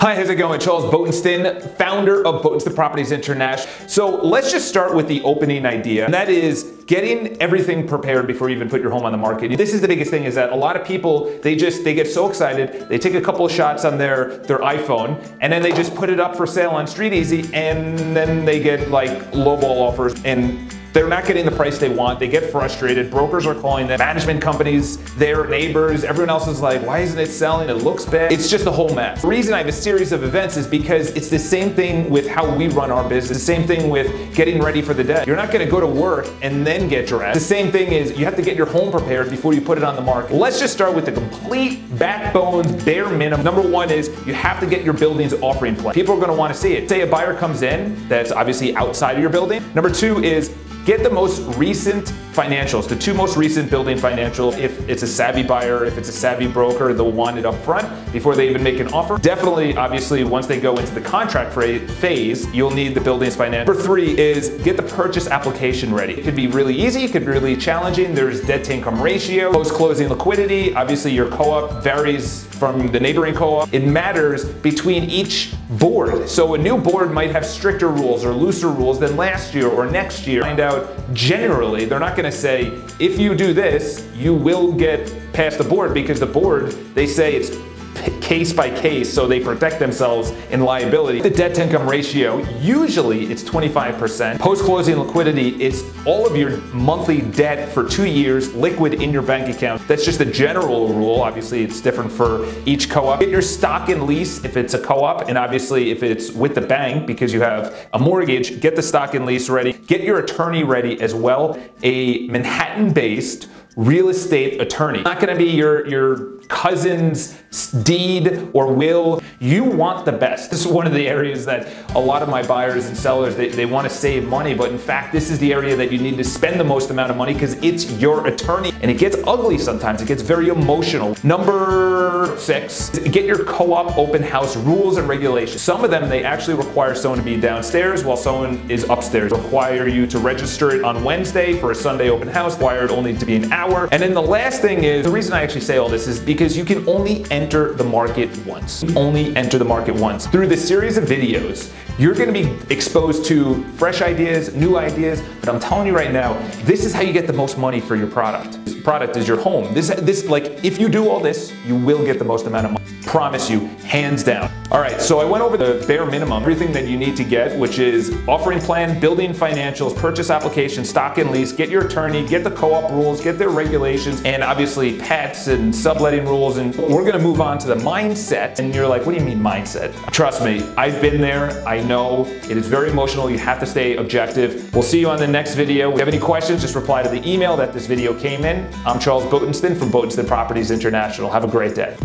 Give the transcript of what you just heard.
Hi, how's it going? Charles Botensten, founder of Botensten Properties International. So let's just start with the opening idea, and that is getting everything prepared before you even put your home on the market. This is the biggest thing is that a lot of people, they just, they get so excited, they take a couple of shots on their, their iPhone, and then they just put it up for sale on StreetEasy, and then they get like lowball offers and they're not getting the price they want. They get frustrated. Brokers are calling them. Management companies, their neighbors, everyone else is like, why isn't it selling? It looks bad. It's just a whole mess. The reason I have a series of events is because it's the same thing with how we run our business. The same thing with getting ready for the day. You're not gonna go to work and then get dressed. The same thing is you have to get your home prepared before you put it on the market. Let's just start with the complete backbone, bare minimum. Number one is you have to get your building's offering plan. People are gonna wanna see it. Say a buyer comes in that's obviously outside of your building. Number two is Get the most recent financials, the two most recent building financials. If it's a savvy buyer, if it's a savvy broker, they'll want it up front before they even make an offer. Definitely, obviously, once they go into the contract phase, you'll need the building's financial. Number three is get the purchase application ready. It could be really easy, it could be really challenging. There's debt to income ratio, post-closing liquidity. Obviously, your co-op varies from the neighboring co-op. It matters between each board. So a new board might have stricter rules or looser rules than last year or next year. Find out generally, they're not gonna say, if you do this, you will get past the board because the board, they say it's case by case so they protect themselves in liability. The debt to income ratio, usually it's 25%. Post-closing liquidity, it's all of your monthly debt for two years liquid in your bank account. That's just a general rule. Obviously, it's different for each co-op. Get your stock and lease if it's a co-op, and obviously if it's with the bank because you have a mortgage, get the stock and lease ready. Get your attorney ready as well. A Manhattan-based real estate attorney. Not gonna be your, your cousin's deed or will. You want the best. This is one of the areas that a lot of my buyers and sellers, they, they want to save money, but in fact, this is the area that you need to spend the most amount of money because it's your attorney and it gets ugly sometimes. It gets very emotional. Number six, get your co-op open house rules and regulations. Some of them, they actually require someone to be downstairs while someone is upstairs. Require you to register it on Wednesday for a Sunday open house, required only to be an hour. And then the last thing is, the reason I actually say all this is because you can only enter the market once. You only enter the market once. Through this series of videos, you're gonna be exposed to fresh ideas, new ideas, but I'm telling you right now, this is how you get the most money for your product. This product is your home. This, this, like, if you do all this, you will get the most amount of money. Promise you, hands down. All right, so I went over the bare minimum, everything that you need to get, which is offering plan, building financials, purchase application, stock and lease, get your attorney, get the co-op rules, get their regulations, and obviously pets and subletting rules. And we're gonna move on to the mindset. And you're like, what do you mean mindset? Trust me, I've been there. I know it is very emotional. You have to stay objective. We'll see you on the next video. If you have any questions, just reply to the email that this video came in. I'm Charles Botensten from Botensten Properties International. Have a great day.